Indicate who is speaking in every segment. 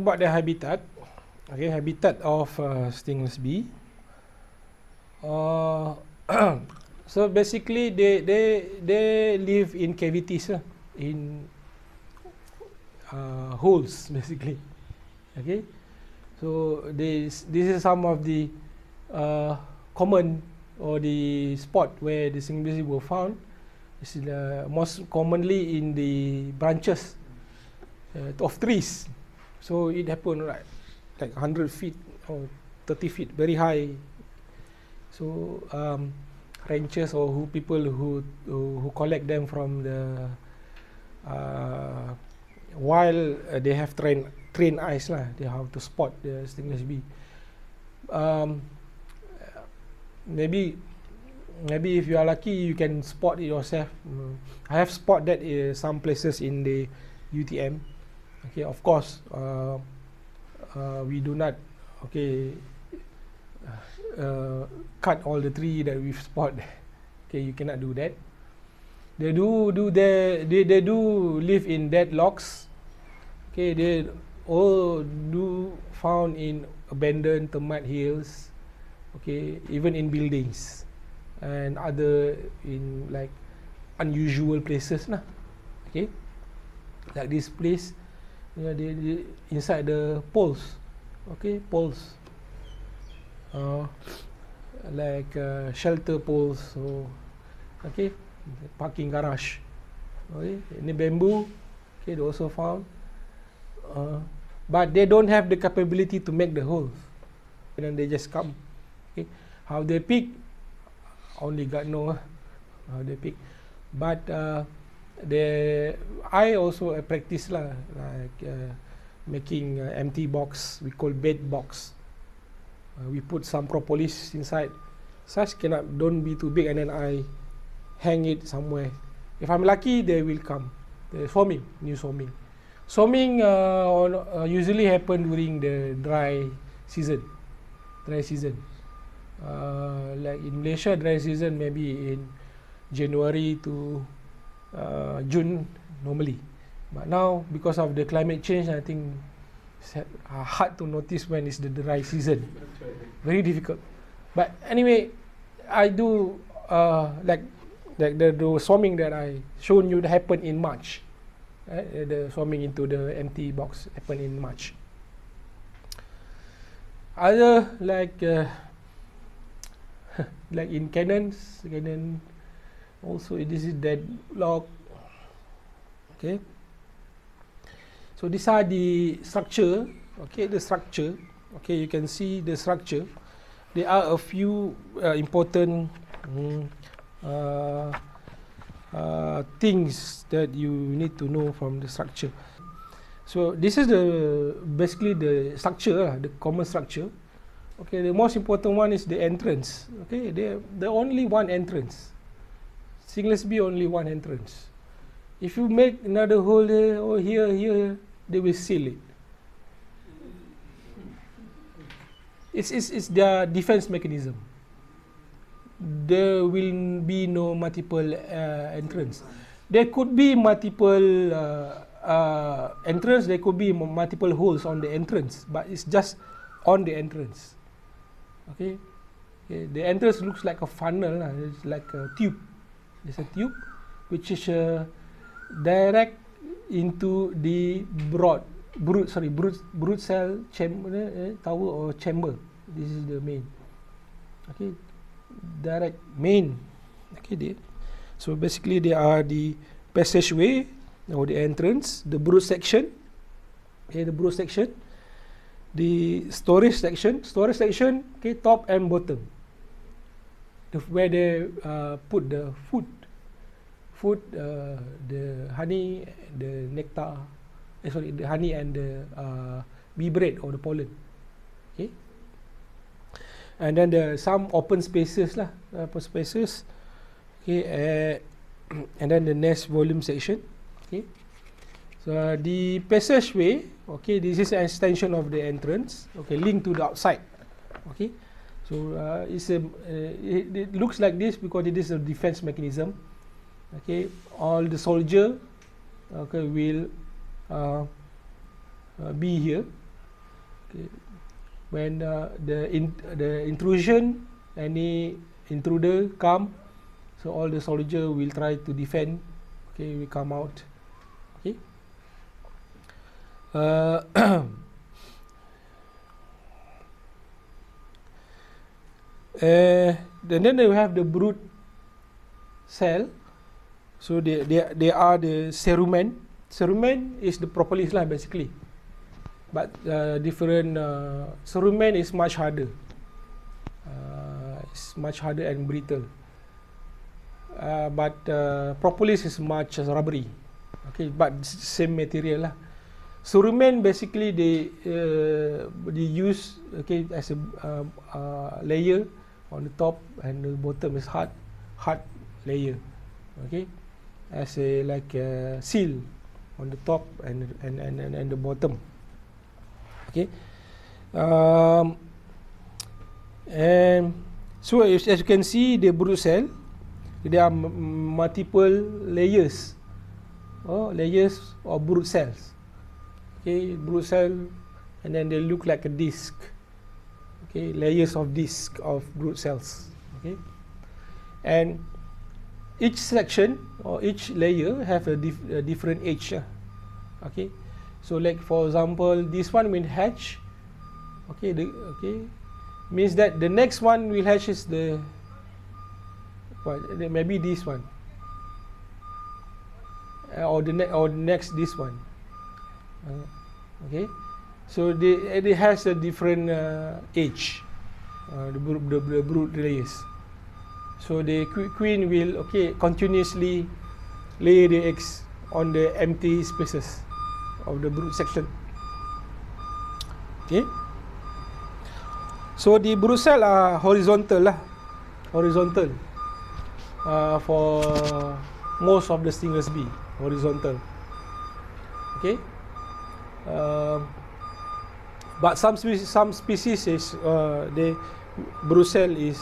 Speaker 1: About the habitat, okay, habitat of uh, stingless bee. Uh, so basically, they they they live in cavities, uh, in uh, holes, basically. Okay, so this this is some of the uh, common or the spot where the stingless bee were found. This is uh, most commonly in the branches uh, of trees. So it happened like like 100 feet or 30 feet, very high. So um, ranchers or who people who who, who collect them from the uh, while uh, they have trained trained eyes lah, they have to spot the stingless bee. Um, maybe maybe if you are lucky, you can spot it yourself. Mm. I have spot that in some places in the UTM. Okay, of course, uh, uh, we do not okay uh, cut all the tree that we've spot. okay, you cannot do that. They do do they they, they do live in dead logs. Okay, they all do found in abandoned termite hills. Okay, even in buildings and other in like unusual places lah. Okay, like this place yeah, they, they inside the poles. Okay poles. Uh, like uh, shelter poles. So okay parking garage. Okay ini bamboo. Okay they also found. Uh, but they don't have the capability to make the holes. And then they just come. Okay how they pick? Only God know how they pick. But uh, the I also uh, practice lah like uh, making uh, empty box. We call bed box. Uh, we put some propolis inside. Such cannot don't be too big and then I hang it somewhere. If I'm lucky they will come. The swarming new swarming. Swarming uh, on, uh, usually happen during the dry season. Dry season. Uh, like in Malaysia dry season maybe in January to uh, June normally. But now because of the climate change, I think it's uh, hard to notice when is the dry season. Very difficult. But anyway, I do uh, like like the, the swarming that I shown you happened in March. Uh, the swarming into the empty box happened in March. Other like uh, like in cannons, cannon also this is dead log okay. So these are the structure. Okay the structure. Okay you can see the structure. There are a few uh, important um, uh, uh, things that you need to know from the structure. So this is the basically the structure uh, the common structure. Okay the most important one is the entrance. Okay the the only one entrance Stingless bee only one entrance. If you make another hole there or here, here, they will seal it. It's, it's, it's their defense mechanism. There will be no multiple uh, entrance. There could be multiple uh, uh, entrance, there could be multiple holes on the entrance, but it's just on the entrance. Okay? okay. The entrance looks like a funnel, it's like a tube. There's a tube which is uh, direct into the broad brood sorry brood brood cell chamber eh, tower or chamber. This is the main. Okay direct main. Okay there so basically there are the passageway or the entrance the brood section. Okay the brood section. The storage section. Storage section okay top and bottom the where they uh, put the food, food, uh, the honey, the nectar, eh, sorry, the honey and the uh, bee bread or the pollen. Okay. And then the some open spaces lah, open spaces. Okay, uh, and then the nest volume section. Okay. So uh, the passageway, okay, this is an extension of the entrance. Okay, linked to the outside. Okay. So uh, it's a, uh, it, it looks like this because it is a defense mechanism. Okay, all the soldier okay will uh, uh, be here. Okay. When uh, the in, the intrusion, any intruder come, so all the soldier will try to defend. Okay, we come out. Okay. And then they have the brood cell. So they they they are the cerumen. Cerumen is the propolis lah basically. But uh, different uh, cerumen is much harder. Uh, it's much harder and brittle. Uh, but uh, propolis is much rubbery. Okay, but same material lah. Cerumen basically they uh, they use okay as a uh, uh, layer on the top and the bottom is hard hard layer okay? As a like a seal on the top and and and and, and the bottom okay? Um, and so as, as you can see the brood cell there are multiple layers oh layers of brood cells okay? Brood cell and then they look like a disc okay, layers of disk of brood cells. Okay, and each section or each layer have a, dif a different age. Uh, okay, so like for example, this one will hatch. Okay, the okay means that the next one will hatch is the maybe this one uh, or the next or next this one. Uh, okay. So they, it has a different uh, age, uh, the, the, the brood layers. So the queen will okay continuously lay the eggs on the empty spaces of the brood section. Okay. So the brood cell are horizontal lah, horizontal uh, for most of the stingless bee, horizontal. Okay. Uh, but some species, some species is uh, the brucell is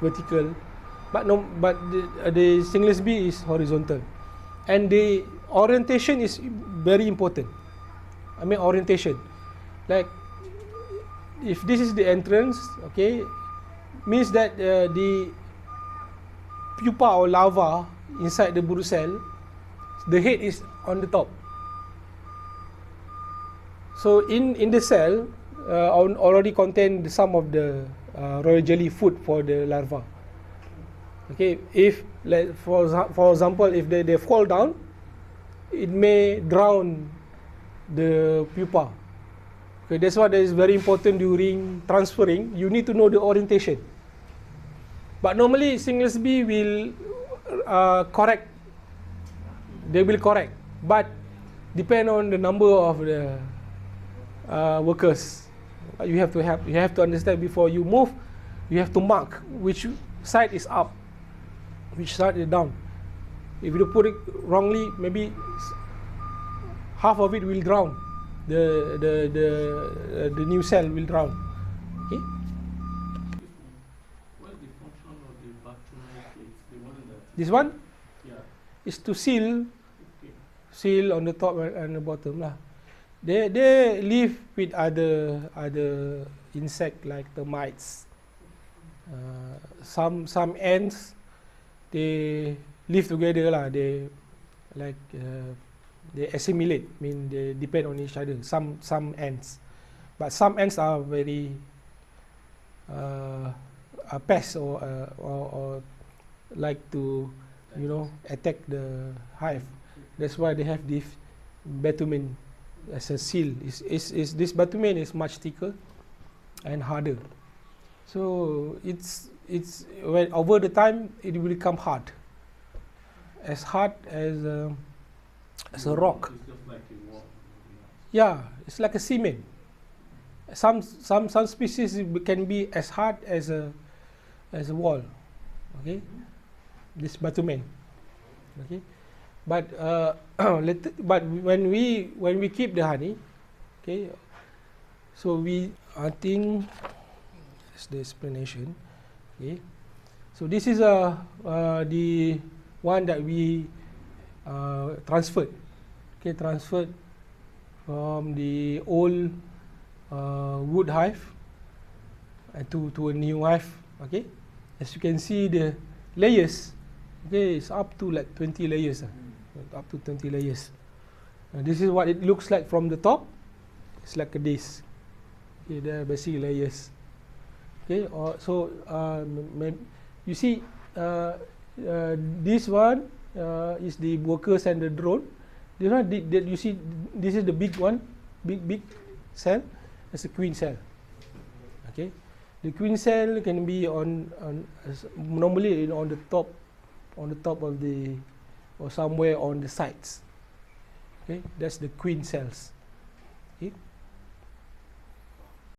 Speaker 1: vertical but no but the, the stingless bee is horizontal. And the orientation is very important. I mean orientation. Like if this is the entrance okay means that uh, the pupa or larva inside the brucell the head is on the top So in in the cell uh, already contain some of the uh, royal jelly food for the larva. Okay, if like for for example, if they, they fall down, it may drown the pupa. Okay, that's why that is very important during transferring. You need to know the orientation. But normally, stingless bee will uh, correct. They will correct, but depend on the number of the uh, workers. You have to have you have to understand before you move. You have to mark which side is up, which side is down. If you put it wrongly, maybe half of it will drown. The the the uh, the new cell will drown. Okay. This one
Speaker 2: yeah.
Speaker 1: is to seal
Speaker 2: Okay.
Speaker 1: seal on the top and the bottom lah. They they live with other other insect like termites. Uh, some some ants they live together lah. They like uh, they assimilate. Mean they depend on each other. Some some ants, but some ants are very uh, a pest or, uh, or or like to you know attack the hive. That's why they have this bitumen as a seal. Is is is this bitumen is much thicker and harder. So it's it's when over the time it will become hard, as hard as a, as a rock. Yeah, it's like a cement. Some some some species can be as hard as a as a wall. Okay, this bitumen. Okay, but uh, let but when we when we keep the honey, okay, so we I think that's the explanation. Okay, so this is a uh, the one that we uh, transferred. Okay, transferred from the old uh, wood hive and to to a new hive. Okay, as you can see the layers. Okay, it's up to like 20 layers. ah. Up to 20 layers. Uh, this is what it looks like from the top. It's like a disc. Okay, there are basically layers. Okay, or so uh, you see uh, uh, this one uh, is the workers and the drone. This one did, did you see this is the big one, big big cell. It's a queen cell. Okay, the queen cell can be on on normally on the top, on the top of the or somewhere on the sides. Okay, that's the queen cells.